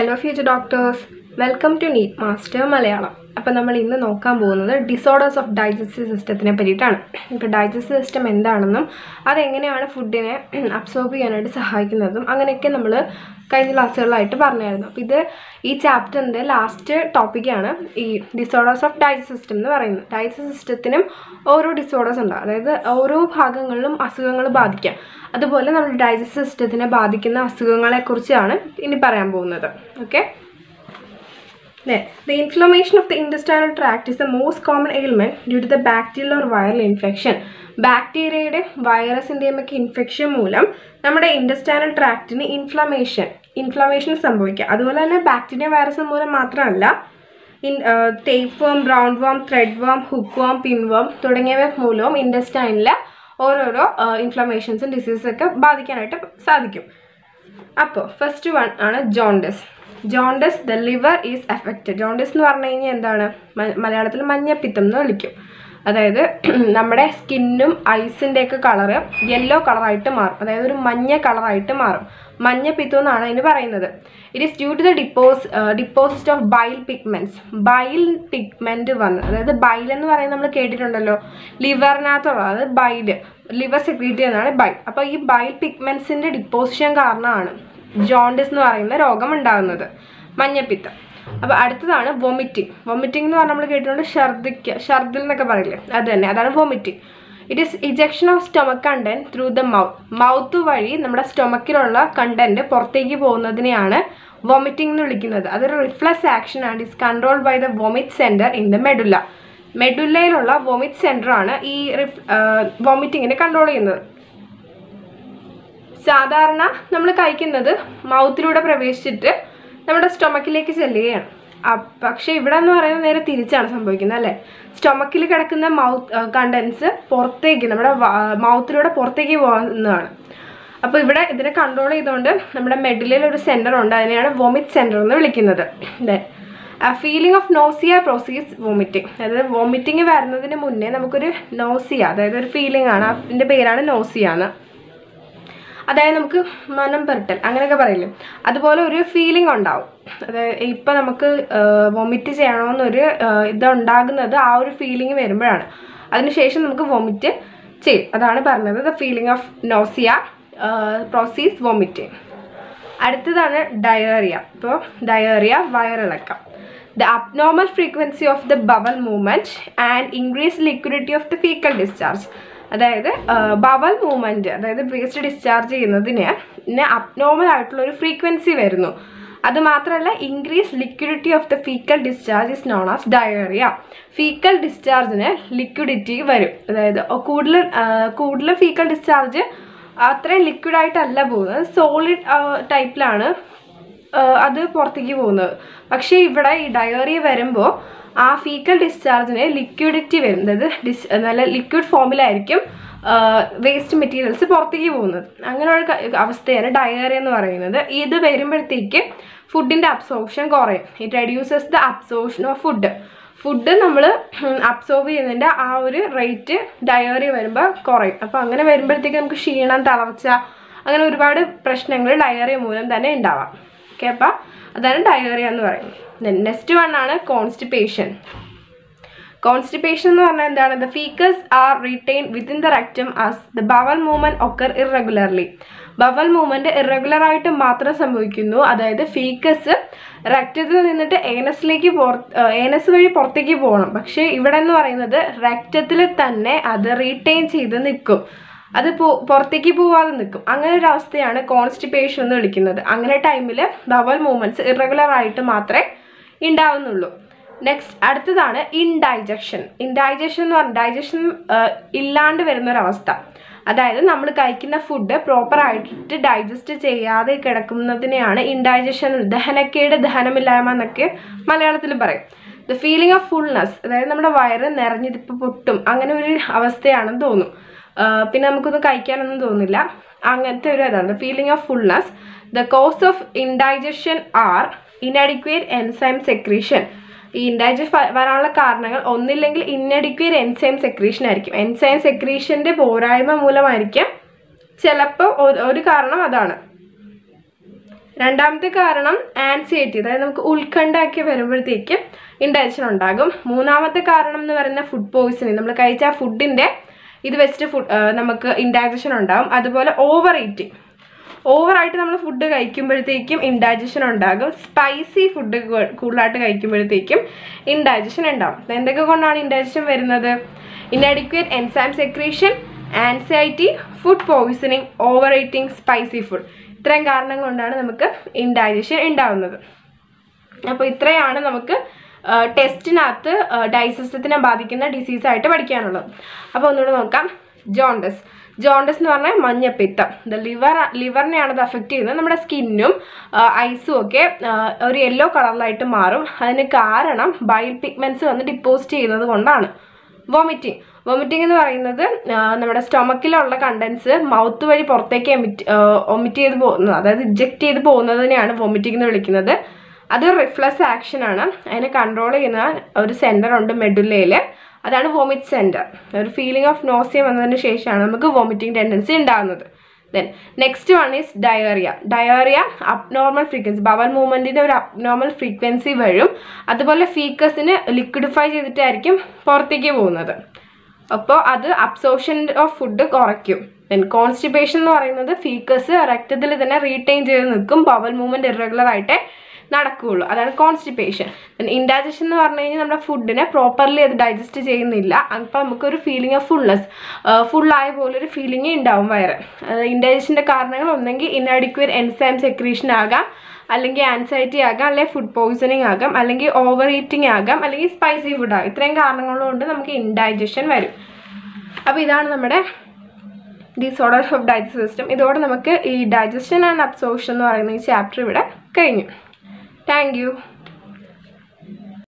Hello future doctors welcome to NEET master Malayalam അപ്പോൾ നമ്മൾ ഇന്ന് നോക്കാൻ പോകുന്നത് ഡിസോർഡേഴ്സ് ഓഫ് ഡൈജസ്റ്റീവ് സിസ്റ്റത്തിനെ പറ്റിയിട്ടാണ്. ഇപ്പോൾ ഡൈജസ്റ്റീവ് സിസ്റ്റം എന്താണെന്നും അതെങ്ങനെയാണ് ഫുഡിനെ അബ്സോർബ് ചെയ്യാനായിട്ട് സഹായിക്കുന്നതും അങ്ങനെയൊക്കെ നമ്മൾ കഴിഞ്ഞ ക്ലാസ്സുകളിലായിട്ട് പറഞ്ഞായിരുന്നു. അപ്പോൾ ഇത് ഈ ചാപ്റ്ററിന്റെ ലാസ്റ്റ് ടോപ്പിക്കാണ് ഈ ഡിസോർഡേഴ്സ് ഓഫ് ഡൈജസ്റ്റ് സിസ്റ്റം എന്ന് പറയുന്നത്. ഡൈജസ്റ്റ് സിസ്റ്റത്തിനും ഓരോ ഡിസോർഡേഴ്സ് ഉണ്ട്. അതായത് ഓരോ ഭാഗങ്ങളിലും അസുഖങ്ങൾ ബാധിക്കാം. അതുപോലെ നമ്മുടെ ഡൈജസ്റ്റ് സിസ്റ്റത്തിനെ ബാധിക്കുന്ന അസുഖങ്ങളെക്കുറിച്ചാണ് ഇനി പറയാൻ പോകുന്നത്. Okay Then, the inflammation of the intestinal tract is the most common ailment due to the bacterial or viral infection. ബാക്ടീരിയയുടെ വൈറസിന്റെയും ഒക്കെ ഇൻഫെക്ഷൻ മൂലം നമ്മുടെ ഇൻഡസ്റ്റൈനൽ ട്രാക്റ്റിന് ഇൻഫ്ലമേഷൻ ഇൻഫ്ലമേഷൻ സംഭവിക്കുക. അതുപോലെ തന്നെ ബാക്ടീരിയ വൈറസ് മൂലം മാത്രമല്ല in tapeworm brown worm threadworm hookworm pinworm തുടങ്ങിയവ മൂലവും ഇൻഡസ്റ്റൈനിലെ ഓരോരോ ഇൻഫ്ലമേഷൻസും ഡിസീസസ് ഒക്കെ ബാധിക്കാനായിട്ട് സാധിക്കും. അപ്പോൾ ഫസ്റ്റ് വൺ ആണ് jaundice jaundice the liver is affected jaundice എന്ന് പറഞ്ഞു കഴിഞ്ഞാൽ എന്താണ്? മലയാളത്തിൽ മഞ്ഞപ്പിത്തം എന്ന് വിളിക്കും. അതായത് നമ്മുടെ സ്കിന്നും ഐസിന്റെയൊക്കെ കളറ് യെല്ലോ കളറായിട്ട് മാറും. അതായത് ഒരു മഞ്ഞ കളറായിട്ട് മാറും. മഞ്ഞപ്പിത്തം എന്നാണ് അതിന് പറയുന്നത്. It is due to the depos deposit of bile pigments bile pigment വന്ന് അതായത് ബൈൽ എന്ന് പറയുന്നത് നമ്മൾ കേട്ടിട്ടുണ്ടല്ലോ. ലിവറിനകത്തുള്ള അതായത് ബൈൽ ലിവർ സെക്രീറ്റ് എന്നാണ് ബൈൽ അപ്പോൾ ഈ ബൈൽ പിഗ്മെന്റ്സിന്റെ ഡിപ്പോസിഷൻ കാരണമാണ്. ജോണ്ടിസ് എന്ന് പറയുന്ന രോഗം ഉണ്ടാകുന്നത് മഞ്ഞപ്പിത്തം. അപ്പോൾ അടുത്തതാണ് വൊമിറ്റിംഗ് വൊമിറ്റിംഗ് എന്ന് പറഞ്ഞാൽ നമ്മൾ കേട്ടിട്ടുണ്ട് ഛർദിക്ക ഛർദിൽ എന്നൊക്കെ പറയില്ലേ? അത് തന്നെ. അതാണ് vomiting it is ejection of stomach content through the mouth mouth വഴി നമ്മുടെ സ്റ്റൊമക്കിലുള്ള കണ്ടന്റ് പുറത്തേക്ക് പോകുന്നതിനെയാണ് വൊമിറ്റിംഗ് എന്ന് വിളിക്കുന്നത്. അതൊരു reflex action and is controlled by the vomit centre in the medulla മെഡുല്ലയിലുള്ള vomit ആണ് ഈ റിഫ് വൊമിറ്റിങ്ങിനെ കൺട്രോൾ ചെയ്യുന്നത്. സാധാരണ നമ്മൾ കഴിക്കുന്നത് മൗത്തിലൂടെ പ്രവേശിച്ചിട്ട് നമ്മുടെ സ്റ്റൊമക്കിലേക്ക് ചെല്ലുകയാണ്. പക്ഷേ ഇവിടെ എന്ന് പറയുന്നത് നേരെ തിരിച്ചാണ് സംഭവിക്കുന്നത് അല്ലേ? സ്റ്റൊമക്കിൽ കിടക്കുന്ന മൗത്ത് കണ്ടൻസ് പുറത്തേക്ക് നമ്മുടെ മൗത്തിലൂടെ പുറത്തേക്ക് പോകുന്നതാണ്. അപ്പോൾ ഇവിടെ ഇതിനെ കൺട്രോൾ ചെയ്തുകൊണ്ട് നമ്മുടെ മെഡിലിൽ ഒരു സെന്റർ ഉണ്ട് അതിനെയാണ് വോമിറ്റ് സെന്റർ എന്ന് വിളിക്കുന്നത് feeling of nausea precedes vomiting അതായത് വോമിറ്റിംഗ് വരുന്നതിന് മുന്നേ നമുക്കൊരു നോസിയ അതായത് ഒരു ഫീലിംഗ് ആണ്. അതിന്റെ പേരാണ് നോസിയ എന്ന് അതായത് നമുക്ക് മനം പെരട്ടൽ അങ്ങനെയൊക്കെ പറയില്ലേ? അതുപോലെ ഒരു ഫീലിംഗ് ഉണ്ടാവും. അതായത് ഇപ്പം നമുക്ക് വൊമിറ്റ് ചെയ്യണമെന്നൊരു ഇതുണ്ടാകുന്നത് ആ ഒരു ഫീലിംഗ് വരുമ്പോഴാണ്. അതിനുശേഷം നമുക്ക് വൊമിറ്റ് ചെയ്യും. അതാണ് പറഞ്ഞത് the feeling of nausea precedes vomit അടുത്തതാണ് ഡയേറിയ ഇപ്പോൾ ഡയേറിയ വയറിളക്കം the abnormal frequency of the bowel movement and increase liquidity of the faecal discharge അതായത് ബവൽ മൂവ്മെന്റ് അതായത് വേസ്റ്റ് ഡിസ്ചാർജ് ചെയ്യുന്നതിന് അബ്നോർമൽ ആയിട്ടുള്ള ഒരു ഫ്രീക്വൻസി വരുന്നു. അത് മാത്രമല്ല increase liquidity of the faecal discharge is known as diarrhoea faecal ഡിസ്ചാർജിന് liquidity വരും. അതായത് കൂടുതൽ കൂടുതൽ ഫീക്കൽ ഡിസ്ചാർജ് അത്രയും ലിക്വിഡായിട്ടല്ല പോകുന്നത്. സോളിഡ് ടൈപ്പിലാണ് അത് പുറത്തേക്ക് പോകുന്നത്. പക്ഷേ ഇവിടെ ഈ ഡയറി വരുമ്പോൾ ആ ഫീക്കൽ ഡിസ്ചാർജിന് ലിക്വിഡിറ്റി വരും. അതായത് ഡിസ് നല്ല ലിക്വിഡ് ഫോമിലായിരിക്കും വേസ്റ്റ് മെറ്റീരിയൽസ് പുറത്തേക്ക് പോകുന്നത്. അങ്ങനെയുള്ള അവസ്ഥയാണ് ഡയറി എന്ന് പറയുന്നത്. ഇത് വരുമ്പോഴത്തേക്ക് ഫുഡിന്റെ അബ്സോർപ്ഷൻ കുറയും. It reduces the absorption of food food നമ്മൾ അബ്സോർവ് ചെയ്യുന്നതിന്റെ ആ ഒരു റേറ്റ് ഡയറി വരുമ്പോൾ കുറയും. അപ്പോൾ അങ്ങനെ വരുമ്പോഴത്തേക്ക് നമുക്ക് ക്ഷീണം തളർച്ച അങ്ങനെ ഒരുപാട് പ്രശ്നങ്ങൾ ഡയറി മൂലം തന്നെ ഉണ്ടാവാം. ഓക്കെ അപ്പം അതാണ് ഡയറിയ എന്ന് പറയുന്നത്. നെക്സ്റ്റ് വൺ ആണ് കോൺസ്റ്റിപ്പേഷൻ കോൺസ്റ്റിപ്പേഷൻ എന്ന് പറഞ്ഞാൽ എന്താണ്? The faeces are retain within the rectum as the bowel movement occur irregularly bowel movement irregular ആയിട്ട് മാത്രം സംഭവിക്കുന്നു. അതായത് ഫീക്കസ് റെക്റ്റത്തിൽ നിന്നിട്ട് ഏനസിലേക്ക് പുറത്ത് ഏനസ് വഴി പുറത്തേക്ക് പോകണം. പക്ഷേ ഇവിടെ എന്ന് പറയുന്നത് റെക്റ്റത്തിൽ തന്നെ അത് റീറ്റെയിൻ ചെയ്ത് നിൽക്കും. അത് പുറത്തേക്ക് പോവാതെ നിൽക്കും. അങ്ങനെ ഒരു അവസ്ഥയാണ് കോൺസ്റ്റിപ്പേഷൻ എന്ന് വിളിക്കുന്നത്. അങ്ങനെ ടൈമിൽ ബവൽ മൂവ്മെന്റ്സ് ഇറഗുലർ ആയിട്ട് മാത്രമേ ഉണ്ടാവുന്നുള്ളൂ നെക്സ്റ്റ് അടുത്തതാണ് ഇൻഡൈജക്ഷൻ ഇൻഡൈജക്ഷൻ എന്ന് പറഞ്ഞാൽ ഡൈജഷൻ ഇല്ലാണ്ട് വരുന്നൊരവസ്ഥ അതായത് നമ്മൾ കഴിക്കുന്ന ഫുഡ് പ്രോപ്പറായിട്ട് ഡൈജസ്റ്റ് ചെയ്യാതെ കിടക്കുന്നതിനെയാണ് ഇൻഡൈജഷൻ ദഹനക്കേട് ദഹനമില്ലായ്മ എന്നൊക്കെ മലയാളത്തിൽ പറയും. ദ ഫീലിംഗ് ഓഫ് ഫുൾനെസ് അതായത് നമ്മുടെ വയറ് നിറഞ്ഞിതിപ്പോൾ പൊട്ടും. അങ്ങനെ ഒരു അവസ്ഥയാണെന്ന് തോന്നും. പിന്നെ നമുക്കൊന്നും കഴിക്കാനൊന്നും തോന്നില്ല. അങ്ങനത്തെ ഒരു ഇതാണ്. Feeling of fullness the cause of indigestion are inadequate enzyme secretion ഈ ഇൻഡൈജസ്റ്റ് വരാനുള്ള കാരണങ്ങൾ ഒന്നില്ലെങ്കിൽ ഇന്നഡിക്വേറ്റ് എൻസൈം സെക്രീഷൻ ആയിരിക്കും. എൻസൈം സെക്രീഷന്റെ പോരായ്മ മൂലമായിരിക്കും ചിലപ്പോൾ ഒരു കാരണം അതാണ്. രണ്ടാമത്തെ കാരണം ആൻസൈറ്റി അതായത് നമുക്ക് ഉത്കണ്ഠയൊക്കെ വരുമ്പോഴത്തേക്കും ഇൻഡൈജഷൻ ഉണ്ടാകും. മൂന്നാമത്തെ കാരണം എന്ന് പറയുന്ന ഫുഡ് പോയിസണിങ് നമ്മൾ കഴിച്ച ഫുഡിന്റെ ഇത് വെച്ചിട്ട് ഫുഡ് നമുക്ക് ഇൻഡൈജഷൻ ഉണ്ടാകും അതുപോലെ ഓവർ ഈറ്റിംഗ് ഓവറായിട്ട് നമ്മൾ ഫുഡ് കഴിക്കുമ്പോഴത്തേക്കും ഇൻഡൈജഷൻ ഉണ്ടാകും. സ്പൈസി ഫുഡ് കൂടുതലായിട്ട് കഴിക്കുമ്പോഴത്തേക്കും ഇൻഡൈജഷൻ ഉണ്ടാകും എന്തൊക്കെ കൊണ്ടാണ് ഇൻഡൈജഷൻ വരുന്നത്? Inadequate enzyme secretion anxiety food poisoning overeating spicy food ഇത്രയും കാരണം കൊണ്ടാണ് നമുക്ക് ഇൻഡൈജഷൻ ഉണ്ടാകുന്നത് അപ്പോൾ ഇത്രയാണ് നമുക്ക് ടെസ്റ്റിനകത്ത് ഡൈസിസ്റ്റത്തിനെ ബാധിക്കുന്ന ഡിസീസ് ആയിട്ട് പഠിക്കാനുള്ളത്. അപ്പോൾ ഒന്നുകൂടെ നോക്കാം. ജോണ്ടസ്. ജോണ്ടസ് എന്ന് പറഞ്ഞാൽ മഞ്ഞപ്പിത്തം. ദ ലിവർ ലിവറിനെയാണ് അത് അഫക്റ്റ് ചെയ്യുന്നത്. നമ്മുടെ സ്കിന്നും ഐസും ഒക്കെ ഒരു യെല്ലോ കളറിലായിട്ട് മാറും. അതിന് കാരണം ബൈൽ പിഗ്മെന്റ്സ് വന്ന് ഡിപ്പോസിറ്റ് ചെയ്യുന്നത് കൊണ്ടാണ്. വോമിറ്റിംഗ് വോമിറ്റിംഗ് എന്ന് പറയുന്നത് നമ്മുടെ സ്റ്റൊമക്കിലുള്ള കണ്ടൻസ് മൗത്ത് വഴി പുറത്തേക്ക് എമിറ്റ് ഒമിറ്റ് ചെയ്ത് പോകുന്നത് അതായത് ഇജക്റ്റ് ചെയ്ത് പോകുന്നതിനെയാണ് വോമിറ്റിംഗ് എന്ന് വിളിക്കുന്നത്. അത് റിഫ്ലക്സ് ആക്ഷൻ ആണ്. അതിനെ കൺട്രോൾ ചെയ്യുന്ന ഒരു സെന്റർ ഉണ്ട് മെഡുല്ലയിൽ അതാണ് വോമിറ്റ് സെന്റർ ഒരു ഫീലിംഗ് ഓഫ് നോസിയം വന്നതിന് ശേഷമാണ് നമുക്ക് വോമിറ്റിംഗ് ടെൻഡൻസി ഉണ്ടാകുന്നത്. Then next one is diarrhoea diarrhoea abnormal frequency bowel മൂവ്മെന്റിന്റെ ഒരു അബ്നോർമൽ ഫ്രീക്വൻസി വരും. അതുപോലെ ഫീക്കസിന് ലിക്വിഡിഫൈ ചെയ്തിട്ടായിരിക്കും പുറത്തേക്ക് പോകുന്നത്. അപ്പോൾ അത് അബ്സോർഷൻ ഓഫ് ഫുഡ് കുറയ്ക്കും. ദെൻ കോൺസ്റ്റിപ്പേഷൻ എന്ന് പറയുന്നത് ഫീക്കസ് രക്തത്തിൽ തന്നെ റീറ്റെയിൻ ചെയ്ത് നിൽക്കും. ബവൽ മൂവ്മെന്റ് ഇറഗുലർ ആയിട്ടേ നടക്കുകയുള്ളൂ അതാണ് കോൺസ്റ്റിപ്പേഷൻ ഇൻഡൈജഷൻ എന്ന് പറഞ്ഞു കഴിഞ്ഞാൽ നമ്മുടെ ഫുഡിനെ പ്രോപ്പർലി അത് ഡൈജസ്റ്റ് ചെയ്യുന്നില്ല. അപ്പോൾ നമുക്കൊരു ഫീലിംഗ് ഓഫ് ഫുൾനെസ് ഫുള്ളായ പോലെ ഒരു ഫീലിംഗ് ഉണ്ടാവും വയറ്. ഇൻഡൈജഷന്റെ കാരണങ്ങൾ ഒന്നെങ്കിൽ ഇൻഅഡിക്വേറ്റ് എൻസൈം സെക്രീഷൻ ആകാം അല്ലെങ്കിൽ ആൻസൈറ്റി ആകാം അല്ലെങ്കിൽ ഫുഡ് പോയ്സണിങ് ആകാം അല്ലെങ്കിൽ ഓവർ ഈറ്റിംഗ് ആകാം അല്ലെങ്കിൽ സ്പൈസി ഫുഡ് ആകാം. ഇത്രയും കാരണങ്ങളുകൊണ്ട് നമുക്ക് ഇൻഡൈജഷൻ വരും. അപ്പോൾ ഇതാണ് നമ്മുടെ ഡിസോർഡർ ഓഫ് ഡൈജസ്റ്റ് സിസ്റ്റം ഇതോടെ നമുക്ക് ഈ ഡൈജഷൻ ആൻഡ് അബ്സോർഷൻ എന്ന് പറയുന്ന ഈ ചാപ്റ്റർ ഇവിടെ കഴിഞ്ഞു. Thank you